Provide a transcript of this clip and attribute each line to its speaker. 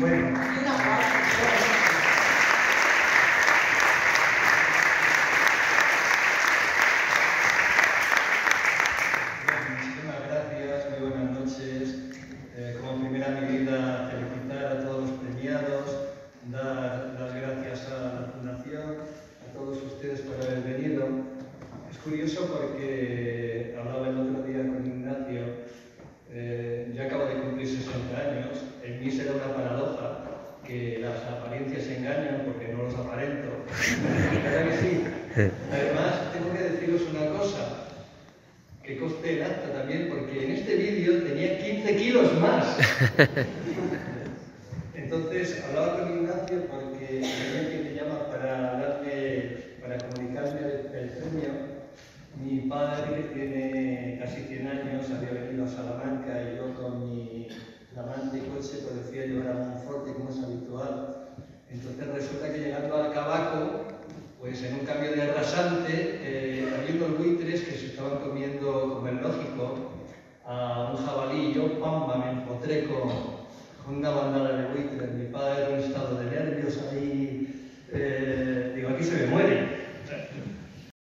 Speaker 1: Bueno. Eh, Ignacio, eh, yo acabo de cumplir 60 años, en mí será una paradoja que las apariencias engañan porque no los aparento. ¿Verdad que sí? Además, tengo que deciros una cosa, que coste el acta también, porque en este vídeo tenía 15 kilos más. Entonces, hablaba con Ignacio porque tenía que me llama para darme, para comunicarme el, el premio. Mi padre, que tiene Pues, en un cambio de rasante, eh, había unos buitres que se estaban comiendo, como es lógico, a un jabalí, yo, pamba, me empotré con una bandada de buitres. Mi padre en un estado de nervios ahí, eh, digo, aquí se me muere.